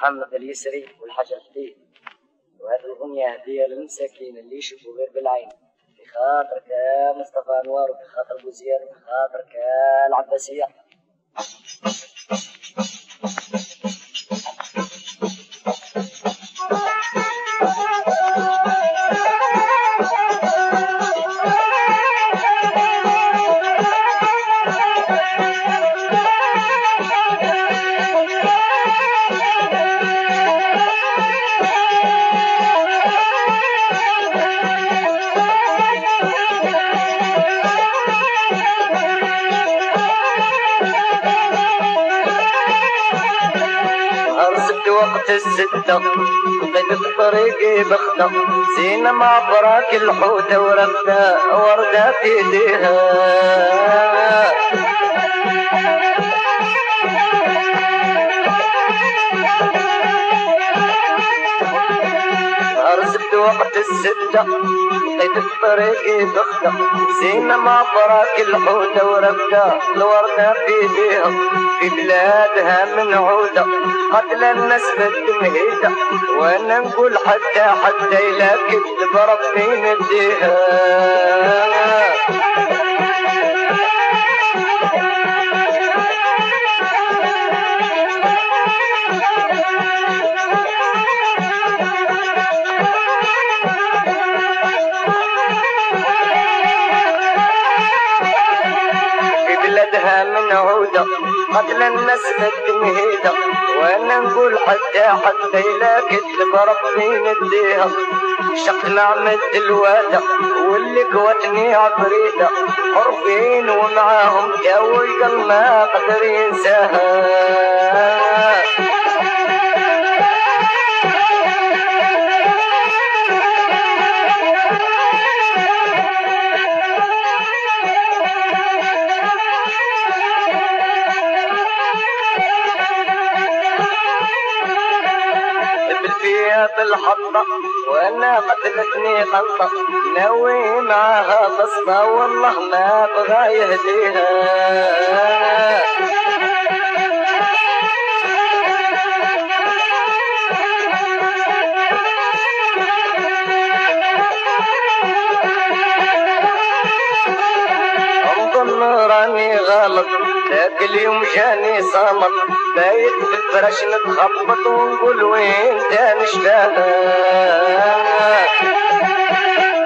محمد اليسري والحاج الحديد وهذه الأغنية هدية للمساكين اللي يشوفوا غير بالعين. في خاطرك يا مصطفى أنوار وفي خاطر بوزير وفي خاطرك يا العباسية. أرسلت وقت الستة بقيت في طريقي بخدة زينة مع براك الحوتة وردة وردة في إيديها. وقت الستة بقيت في طريقي بخدة زينة مع براك الحوتة وردة الوردة في ايديها في بلادها من عودة قتل الناس بالتمهيدة وأنا نقول حتى حتى إلى كذب ربي نديها في بلادها من عودة قتل الناس بالتمهيدة وأنا نقول حتى حتى إلى كذب ربي نديها شق نعمة الوادة واللي قوتني عفريدة. حرفين ومعاهم جاوي قال ما قدر ينساها. فيها بالحطة وأنا قتلتني غلطة. ناوي معاها قصة والله ما بغى يهديها. راني غلط ذاك اليوم جاني صامت بايت في الفرش نتخبط ونقول وين تاني شفاها من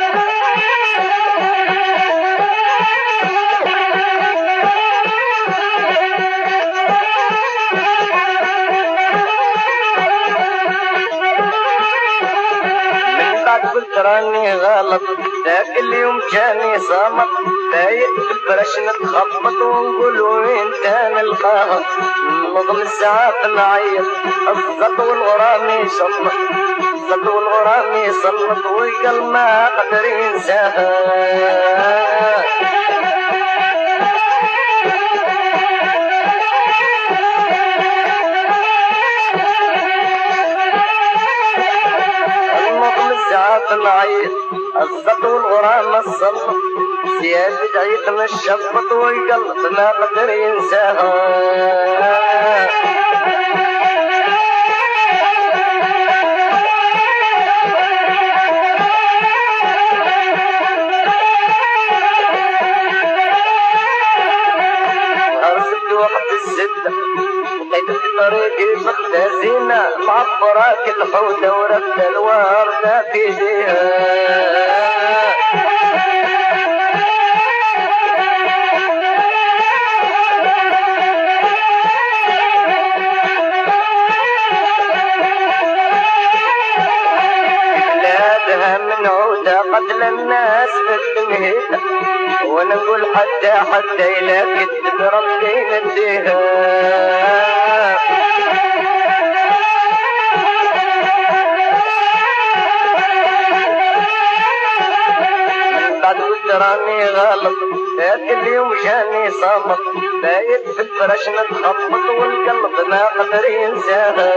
بعد قلت راني غلط ذاك اليوم جاني صامت بايت في الفرش نتخبط ونقول وين تاني نلقاها نظم الساعات نعيط الزط والغرام يسلط الزط والغرام يسلط ويقل ما قدر ينساها نعيط الزط والغرام الصلط زياد بدعيت من الشفط ويقلط ما قدر ينساها وقت في طريقي فخدة زينة معبراك الحوتة ورفت الوردة في ايديها قتل الناس بالتمهيدة وأنا نقول حتى حتى كذب ربي نديها بعد راني غلط ذاك اليوم جاني صامت. بايت في الفرش نتخبط والقلب ما قدر ينساها